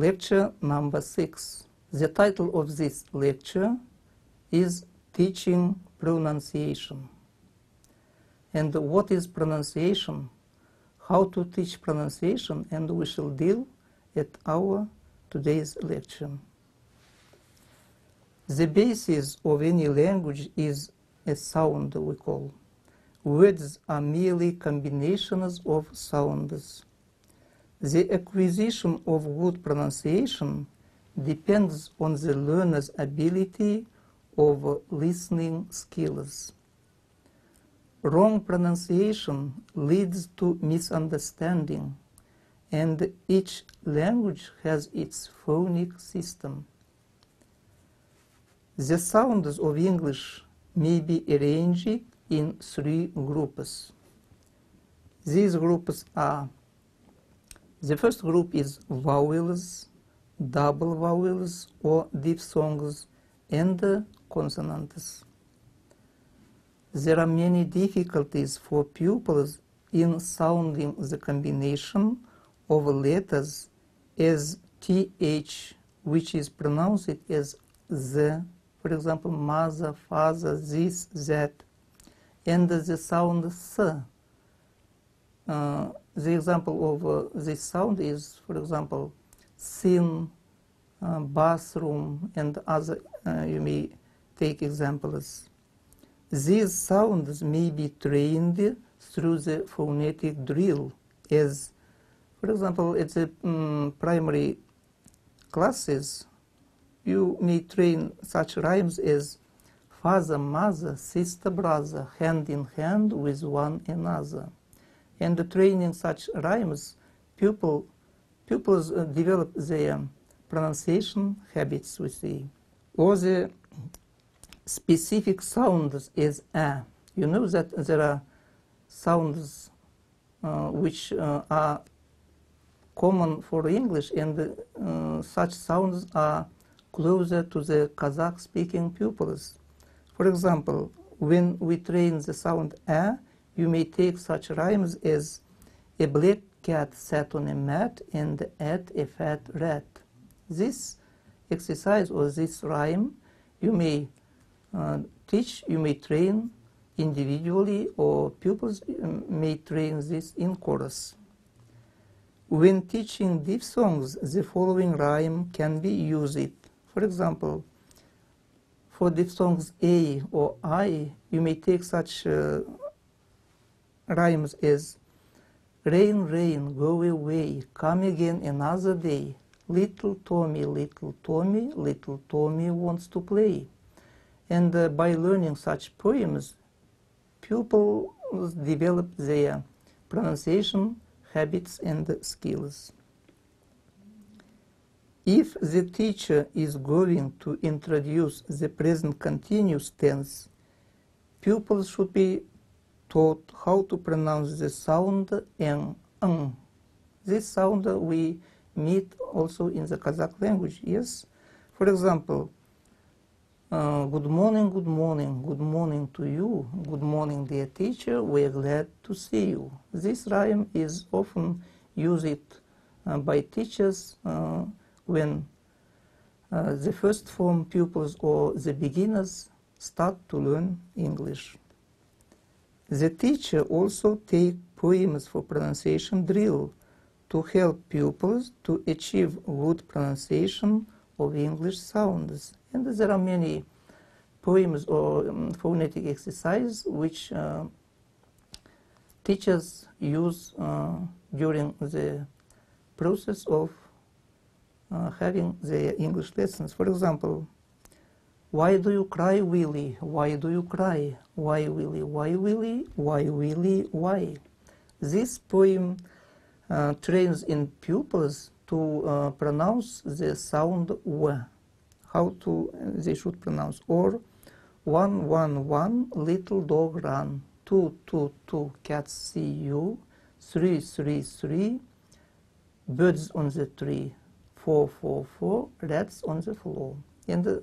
lecture number six. The title of this lecture is Teaching Pronunciation. And what is pronunciation? How to teach pronunciation, and we shall deal at our today's lecture. The basis of any language is a sound, we call. Words are merely combinations of sounds. The acquisition of good pronunciation depends on the learner's ability of listening skills. Wrong pronunciation leads to misunderstanding, and each language has its phonic system. The sounds of English may be arranged in three groups. These groups are the first group is vowels, double vowels or diphthongs and consonants. There are many difficulties for pupils in sounding the combination of letters as th, which is pronounced as the, for example, mother, father, this, that, and the sound s. Uh, the example of uh, this sound is, for example, sin, uh, bathroom, and other, uh, you may take examples. These sounds may be trained through the phonetic drill as, for example, at the um, primary classes, you may train such rhymes as father, mother, sister, brother, hand in hand with one another. And training such rhymes, pupil, pupils uh, develop their pronunciation habits, we see. Or the specific sounds is a. You know that there are sounds uh, which uh, are common for English, and uh, such sounds are closer to the Kazakh-speaking pupils. For example, when we train the sound a, you may take such rhymes as a black cat sat on a mat and ate a fat rat. This exercise or this rhyme you may uh, teach, you may train individually or pupils um, may train this in chorus. When teaching diphthongs, the following rhyme can be used. For example, for diphthongs A or I, you may take such uh, rhymes as Rain, rain, go away, come again another day. Little Tommy, little Tommy, little Tommy wants to play. And uh, by learning such poems, pupils develop their pronunciation habits and skills. If the teacher is going to introduce the present continuous tense, pupils should be taught how to pronounce the sound n. This sound we meet also in the Kazakh language, yes? For example, uh, good morning, good morning, good morning to you, good morning dear teacher, we are glad to see you. This rhyme is often used uh, by teachers uh, when uh, the first form pupils or the beginners start to learn English. The teacher also take poems for pronunciation drill to help pupils to achieve good pronunciation of English sounds. And there are many poems or um, phonetic exercises which uh, teachers use uh, during the process of uh, having the English lessons. For example, why do you cry, Willy? Why do you cry? Why, Willy? Why, Willy? Why, Willy? Why? This poem uh, trains in pupils to uh, pronounce the sound w, how to they should pronounce. Or one, one, one, little dog run. Two, two, two, cats see you. Three, three, three, birds on the tree. Four, four, four, rats on the floor. And uh,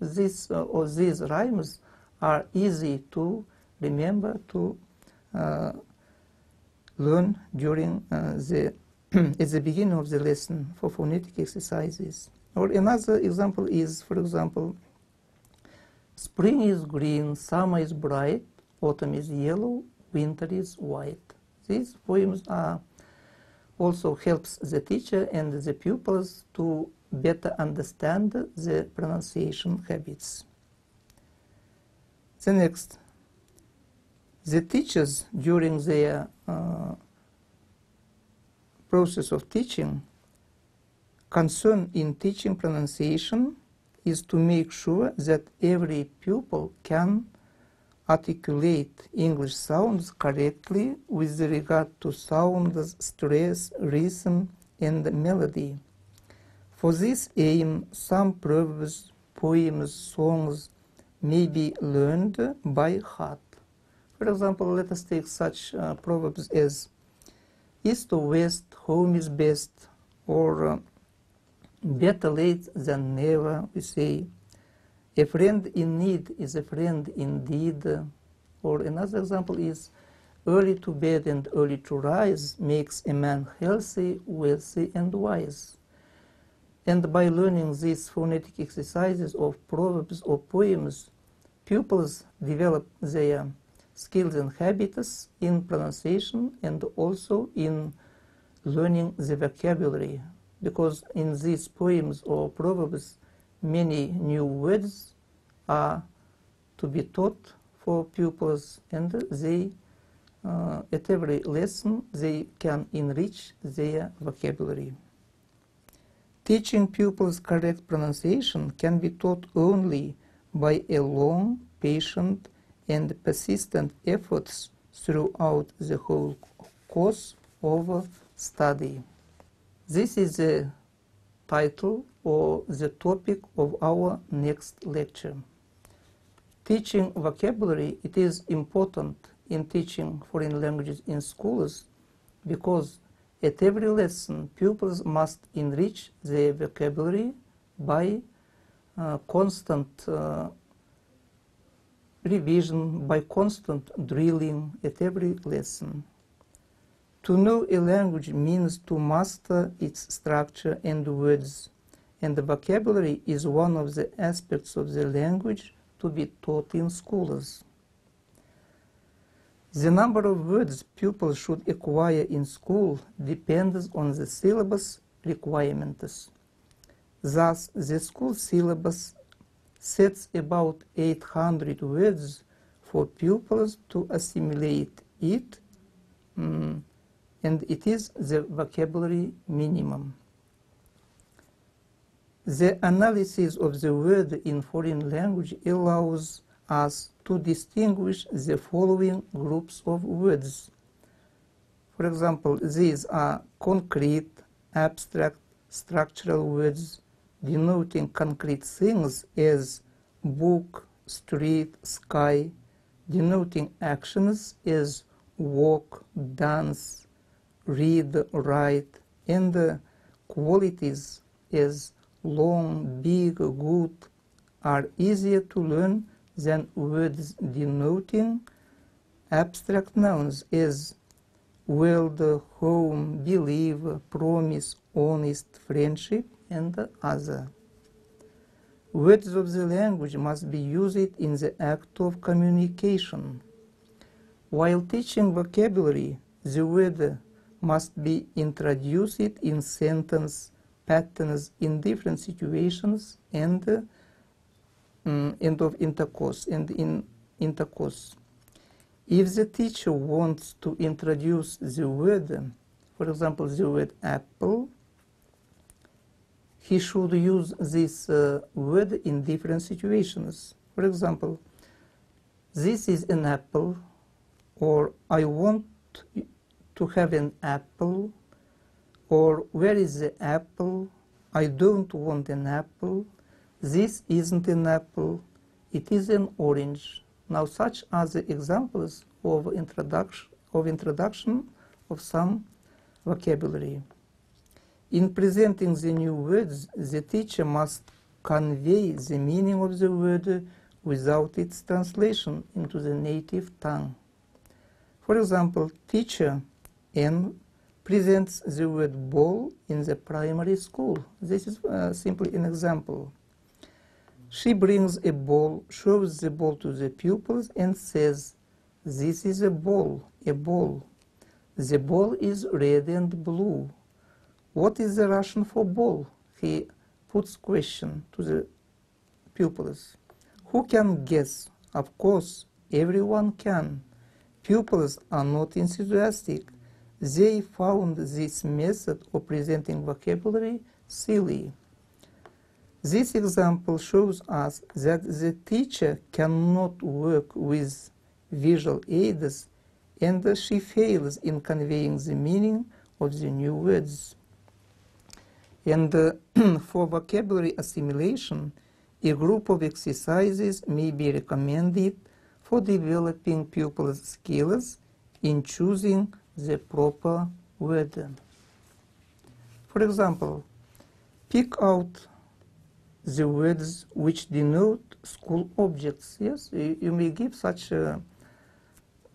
this uh, or these rhymes are easy to remember to uh, learn during uh, the at the beginning of the lesson for phonetic exercises. Or another example is, for example, spring is green, summer is bright, autumn is yellow, winter is white. These poems are also helps the teacher and the pupils to better understand the pronunciation habits. The next, the teachers during their uh, process of teaching, concern in teaching pronunciation is to make sure that every pupil can articulate English sounds correctly with regard to sounds, stress, rhythm, and melody. For this aim, some proverbs, poems, songs may be learned by heart. For example, let us take such uh, proverbs as East or West, home is best, or uh, better late than never, we say. A friend in need is a friend indeed. Or another example is early to bed and early to rise makes a man healthy, wealthy, and wise. And by learning these phonetic exercises of proverbs or poems, pupils develop their skills and habits in pronunciation and also in learning the vocabulary because in these poems or proverbs many new words are to be taught for pupils and they uh, at every lesson they can enrich their vocabulary. Teaching pupils correct pronunciation can be taught only by a long, patient, and persistent efforts throughout the whole course of study. This is the title or the topic of our next lecture. Teaching vocabulary, it is important in teaching foreign languages in schools because at every lesson pupils must enrich their vocabulary by uh, constant uh, revision, by constant drilling at every lesson. To know a language means to master its structure and words, and the vocabulary is one of the aspects of the language to be taught in schools. The number of words pupils should acquire in school depends on the syllabus requirements. Thus, the school syllabus sets about 800 words for pupils to assimilate it um, and it is the vocabulary minimum. The analysis of the word in foreign language allows us to distinguish the following groups of words. For example, these are concrete, abstract, structural words denoting concrete things as book, street, sky, denoting actions as walk, dance, read, write, and the qualities as long, big, good are easier to learn than words denoting abstract nouns as world, home, believe, promise, honest, friendship, and other. Words of the language must be used in the act of communication. While teaching vocabulary, the word must be introduced in sentence patterns in different situations and um, end of intercourse and in intercourse. If the teacher wants to introduce the word, for example, the word apple, he should use this uh, word in different situations. For example, this is an apple, or I want to have an apple or where is the apple I don't want an apple this isn't an apple it is an orange now such are the examples of introduction of introduction of some vocabulary in presenting the new words the teacher must convey the meaning of the word without its translation into the native tongue for example teacher N presents the word ball in the primary school. This is uh, simply an example. She brings a ball, shows the ball to the pupils and says, this is a ball, a ball. The ball is red and blue. What is the Russian for ball? He puts question to the pupils. Who can guess? Of course, everyone can. Pupils are not enthusiastic. They found this method of presenting vocabulary silly. This example shows us that the teacher cannot work with visual aids and she fails in conveying the meaning of the new words. And uh, for vocabulary assimilation, a group of exercises may be recommended for developing pupils' skills in choosing the proper word. For example, pick out the words which denote school objects. Yes, you, you may give such uh,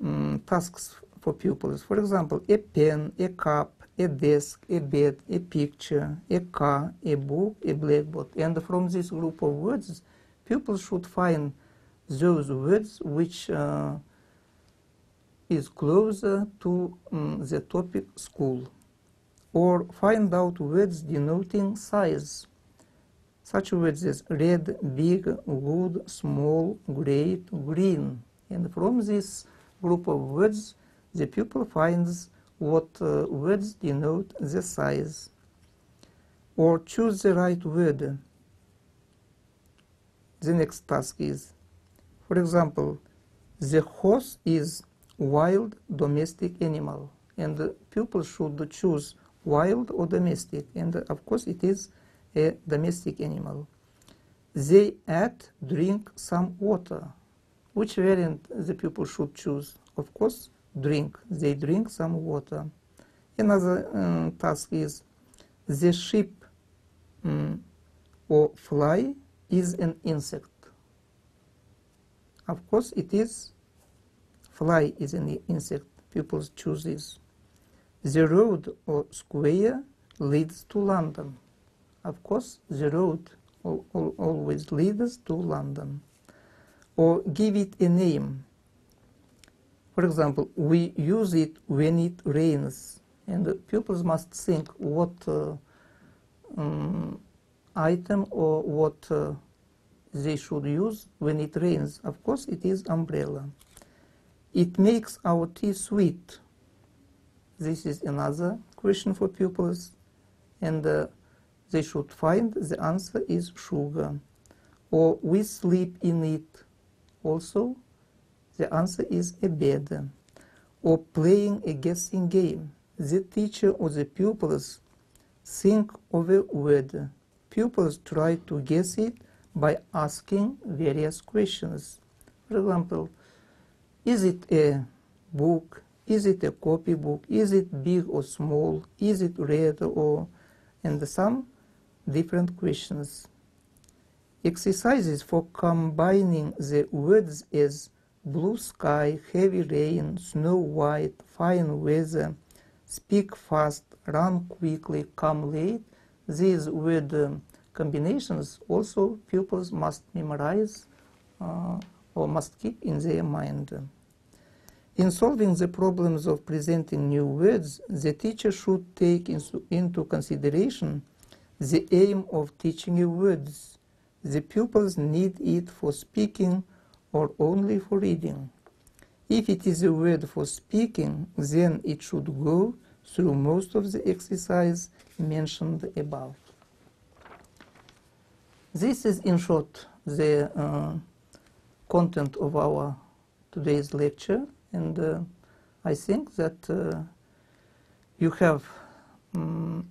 um, tasks for pupils. For example, a pen, a cup, a desk, a bed, a picture, a car, a book, a blackboard. And from this group of words, pupils should find those words which uh, is closer to um, the topic school. Or find out words denoting size. Such words as red, big, good, small, great, green. And from this group of words, the pupil finds what uh, words denote the size. Or choose the right word. The next task is, for example, the horse is wild domestic animal and the pupil should choose wild or domestic and of course it is a domestic animal. They add drink some water. Which variant the pupil should choose? Of course, drink. They drink some water. Another um, task is the sheep um, or fly is an insect. Of course, it is fly is an insect. People choose this. The road or square leads to London. Of course, the road always leads to London. Or give it a name. For example, we use it when it rains, and pupils must think what uh, um, item or what uh, they should use when it rains. Of course, it is umbrella. It makes our tea sweet. This is another question for pupils, and uh, they should find the answer is sugar. Or we sleep in it. Also, the answer is a bed. Or playing a guessing game. The teacher or the pupils think of a word. Pupils try to guess it by asking various questions. For example, is it a book? Is it a copybook? Is it big or small? Is it red or... and some different questions. Exercises for combining the words as blue sky, heavy rain, snow white, fine weather, speak fast, run quickly, come late. These word um, combinations also pupils must memorize uh, or must keep in their mind. In solving the problems of presenting new words, the teacher should take into consideration the aim of teaching words. The pupils need it for speaking or only for reading. If it is a word for speaking, then it should go through most of the exercise mentioned above. This is, in short, the uh, content of our today's lecture, and uh, I think that uh, you have um,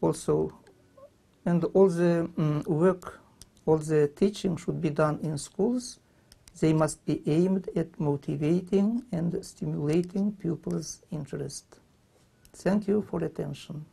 also, and all the um, work all the teaching should be done in schools. They must be aimed at motivating and stimulating pupils' interest. Thank you for attention.